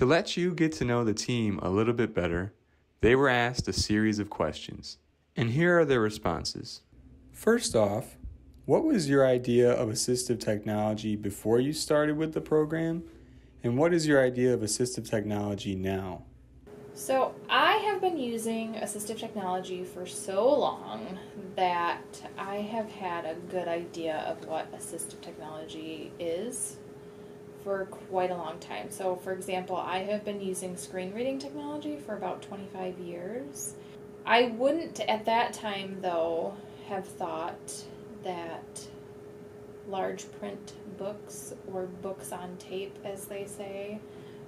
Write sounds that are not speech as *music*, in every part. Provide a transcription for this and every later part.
To let you get to know the team a little bit better, they were asked a series of questions. And here are their responses. First off, what was your idea of assistive technology before you started with the program? And what is your idea of assistive technology now? So, I have been using assistive technology for so long that I have had a good idea of what assistive technology is for quite a long time. So, for example, I have been using screen reading technology for about 25 years. I wouldn't at that time, though, have thought that large print books or books on tape, as they say,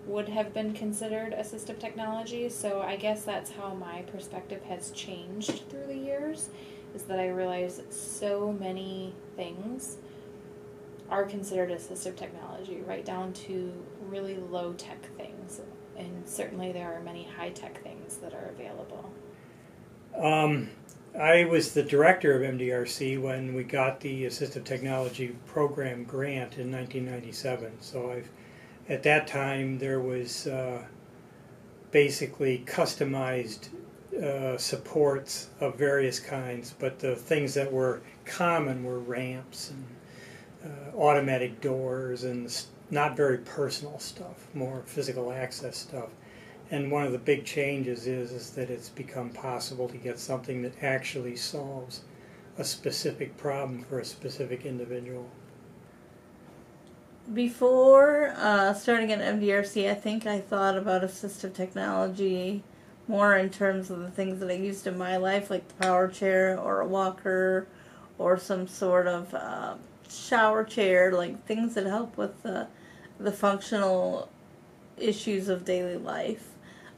would have been considered assistive technology. So I guess that's how my perspective has changed through the years, is that I realize so many things are considered assistive technology, right down to really low tech things. And certainly there are many high tech things that are available. Um, I was the director of MDRC when we got the Assistive Technology Program grant in 1997. So I've, at that time, there was uh, basically customized uh, supports of various kinds, but the things that were common were ramps and uh, automatic doors and not very personal stuff, more physical access stuff. And one of the big changes is, is that it's become possible to get something that actually solves a specific problem for a specific individual. Before uh, starting at MDRC, I think I thought about assistive technology more in terms of the things that I used in my life, like the power chair or a walker or some sort of uh, shower chair, like things that help with the, the functional issues of daily life.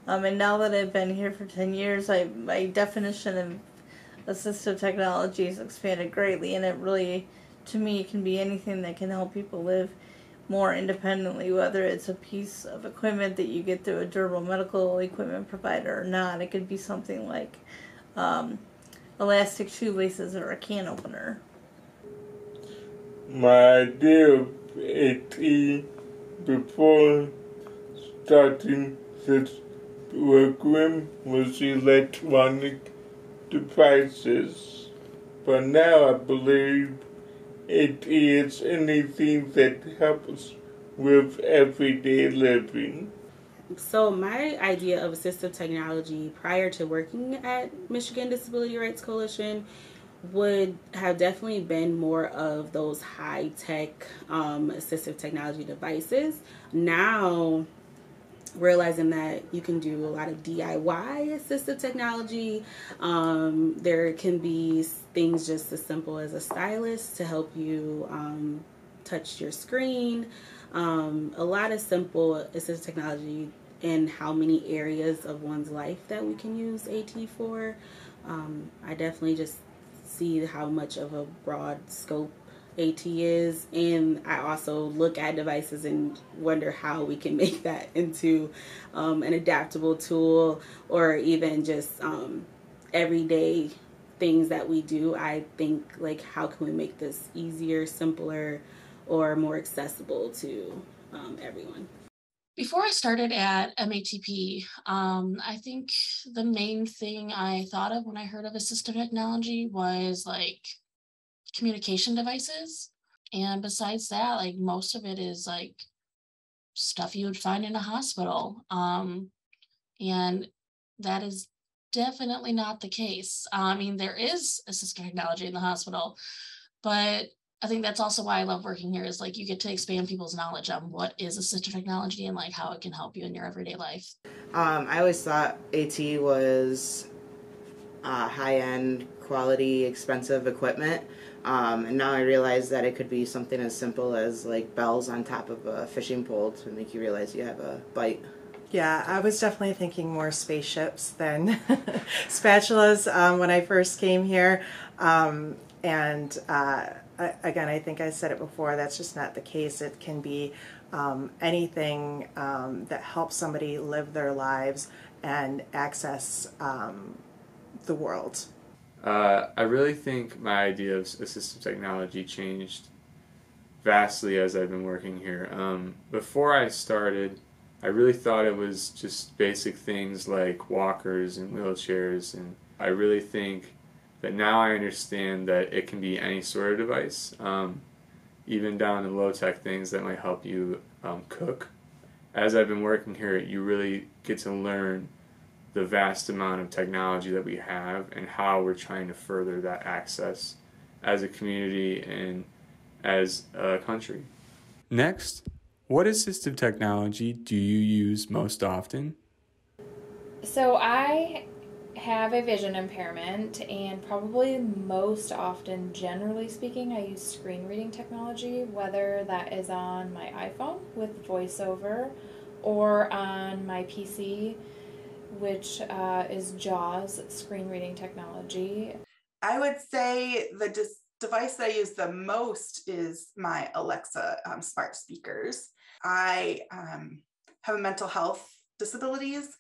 Um, and now that I've been here for 10 years, I, my definition of assistive technology has expanded greatly, and it really, to me, can be anything that can help people live more independently, whether it's a piece of equipment that you get through a durable medical equipment provider or not. It could be something like um, elastic shoelaces or a can opener. My idea of AT before starting this program was electronic devices, but now I believe it is anything that helps with everyday living. So, my idea of assistive technology prior to working at Michigan Disability Rights Coalition would have definitely been more of those high tech um, assistive technology devices. Now, realizing that you can do a lot of DIY assistive technology. Um, there can be things just as simple as a stylus to help you um, touch your screen. Um, a lot of simple assistive technology in how many areas of one's life that we can use AT for. Um, I definitely just see how much of a broad scope AT is, and I also look at devices and wonder how we can *laughs* make that into um, an adaptable tool or even just um, everyday things that we do. I think like how can we make this easier, simpler, or more accessible to um, everyone. Before I started at MATP, um, I think the main thing I thought of when I heard of assistive technology was like communication devices. And besides that, like most of it is like stuff you would find in a hospital. Um, and that is definitely not the case. I mean, there is assistive technology in the hospital, but I think that's also why I love working here is like you get to expand people's knowledge on what is assistive technology and like how it can help you in your everyday life. Um, I always thought AT was uh, high end, quality, expensive equipment. Um, and now I realize that it could be something as simple as like bells on top of a fishing pole to make you realize you have a bite. Yeah, I was definitely thinking more spaceships than *laughs* spatulas um, when I first came here. Um, and uh, again, I think I said it before, that's just not the case. It can be um, anything um, that helps somebody live their lives and access um, the world. Uh, I really think my idea of assistive technology changed vastly as I've been working here. Um, before I started, I really thought it was just basic things like walkers and wheelchairs, and I really think that now I understand that it can be any sort of device, um, even down to low tech things that might help you um, cook. As I've been working here, you really get to learn the vast amount of technology that we have and how we're trying to further that access as a community and as a country. Next, what assistive technology do you use most often? So I have a vision impairment, and probably most often, generally speaking, I use screen reading technology, whether that is on my iPhone with VoiceOver or on my PC which uh, is JAWS screen reading technology. I would say the dis- device that I use the most is my Alexa um, smart speakers. I um, have mental health disabilities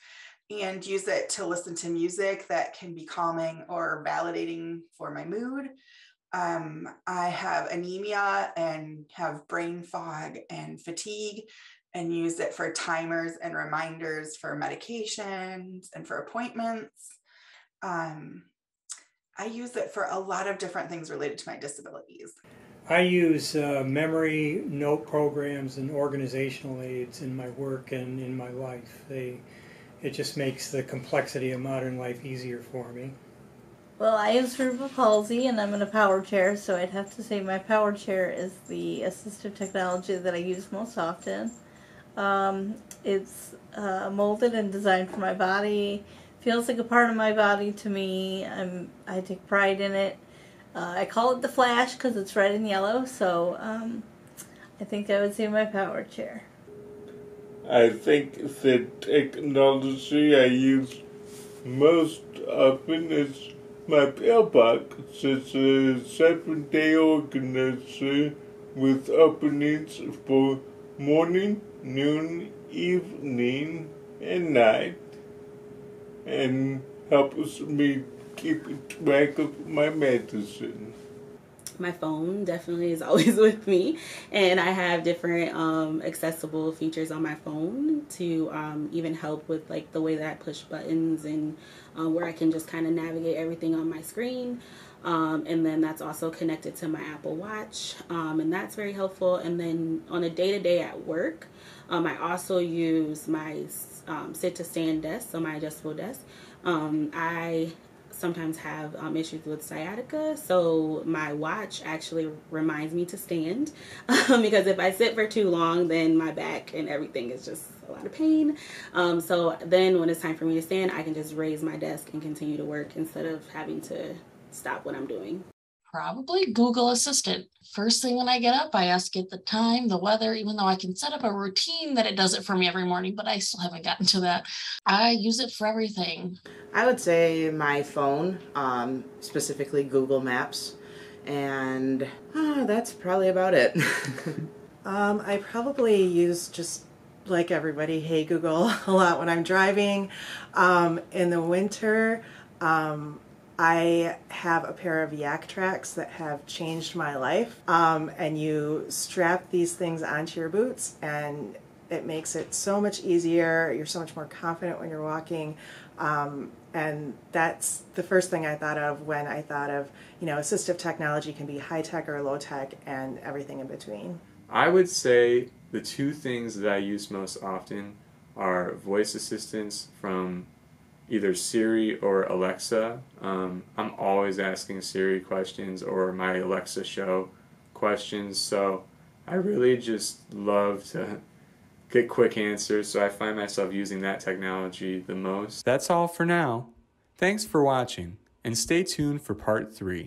and use it to listen to music that can be calming or validating for my mood. Um, I have anemia and have brain fog and fatigue and use it for timers and reminders for medications and for appointments. Um, I use it for a lot of different things related to my disabilities. I use uh, memory note programs and organizational aids in my work and in my life. They, it just makes the complexity of modern life easier for me. Well, I have cerebral palsy and I'm in a power chair, so I'd have to say my power chair is the assistive technology that I use most often. Um, it's uh, molded and designed for my body. Feels like a part of my body to me. I'm I take pride in it. Uh, I call it the Flash because it's red and yellow. So um, I think I would say my power chair. I think the technology I use most often is my pillbox. It's a seven day organizer with openings for morning, noon, evening, and night, and helps me keep track of my medicine. My phone definitely is *laughs* always with me, and I have different um, accessible features on my phone to um, even help with like the way that I push buttons and um, where I can just kind of navigate everything on my screen. Um, and then that's also connected to my Apple Watch, um, and that's very helpful. And then on a day to day at work, um, I also use my um, sit to stand desk, so my adjustable desk. Um, I sometimes have um, issues with sciatica, so my watch actually reminds me to stand *laughs* because if I sit for too long, then my back and everything is just a lot of pain. Um, so then when it's time for me to stand, I can just raise my desk and continue to work instead of having to stop what I'm doing? Probably Google Assistant. First thing when I get up, I ask it the time, the weather, even though I can set up a routine that it does it for me every morning, but I still haven't gotten to that. I use it for everything. I would say my phone, um, specifically Google Maps, and uh, that's probably about it. *laughs* um, I probably use just like everybody, Hey Google, *laughs* a lot when I'm driving. Um, in the winter, um, I have a pair of Yaktrax that have changed my life. Um, and you strap these things onto your boots, and it makes it so much easier. You're so much more confident when you're walking. Um, and that's the first thing I thought of when I thought of, you know, assistive technology can be high tech or low tech and everything in between. I would say the two things that I use most often are voice assistants from either Siri or Alexa. Um, I'm always asking Siri questions or my Alexa show questions. So I really just love to get quick answers. So I find myself using that technology the most. That's all for now. Thanks for watching and stay tuned for part three.